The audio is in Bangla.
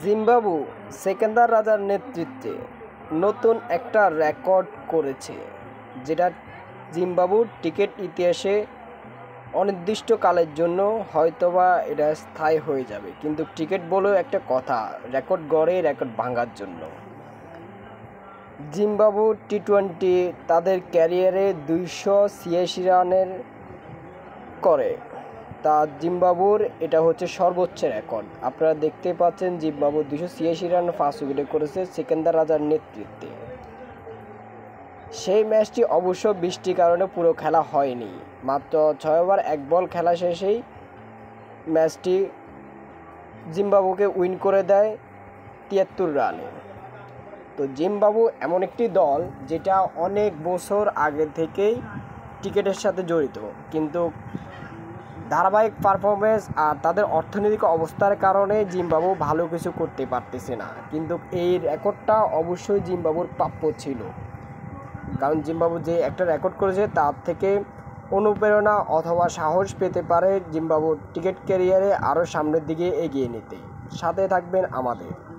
জিম্বাবু সেকেন্দার রাজার নেতৃত্বে নতুন একটা রেকর্ড করেছে, যেটা জিম্বাবুর ক্রিকেট ইতিহাসে অনির্দিষ্টকালের জন্য হয়তোবা এটা স্থায়ী হয়ে যাবে। কিন্তু ক্রিকেট বলেও একটা কথা, রেকর্ড গড়ে, রেকর্ড ভাঙার জন্য। জিম্বাবু টি টোয়েন্টি তাদের ক্যারিয়ারে দুইশো ছিয়াশি রানের করে। তা জিম্বাবুর, এটা হচ্ছে সর্বোচ্চ রেকর্ড। আপনারা দেখতে পাচ্ছেন জিম্বাবু দুশো ছিয়াশি রান ফার্স্ট উইকেটে করেছে সেকেন্দার রাজার নেতৃত্বে। সেই ম্যাচটি অবশ্য বৃষ্টির কারণে পুরো খেলা হয়নি। মাত্র ছয় ওভার, এক বল খেলা শেষেই ম্যাচটি জিম্বাবুকে উইন করে দেয় তিয়াত্তর রানে। তো জিম্বাবু এমন একটি দল যেটা অনেক বছর আগে থেকেই ক্রিকেটের সাথে জড়িত। কিন্তু ধারাবাহিক পারফরমেন্স আর তাদের অর্থনৈতিক অবস্থার কারণে জিম্বাবু ভালো কিছু করতে পারতেছে না। কিন্তু এই রেকর্ডটা অবশ্যই জিম্বাবুর প্রাপ্য ছিল। কারণ জিম্বাবু যে একটা রেকর্ড করেছে, তার থেকে অনুপ্রেরণা অথবা সাহস পেতে পারে জিম্বাবুর ক্রিকেট ক্যারিয়ারে আরও সামনের দিকে এগিয়ে নিতে। সাথে থাকবেন আমাদের।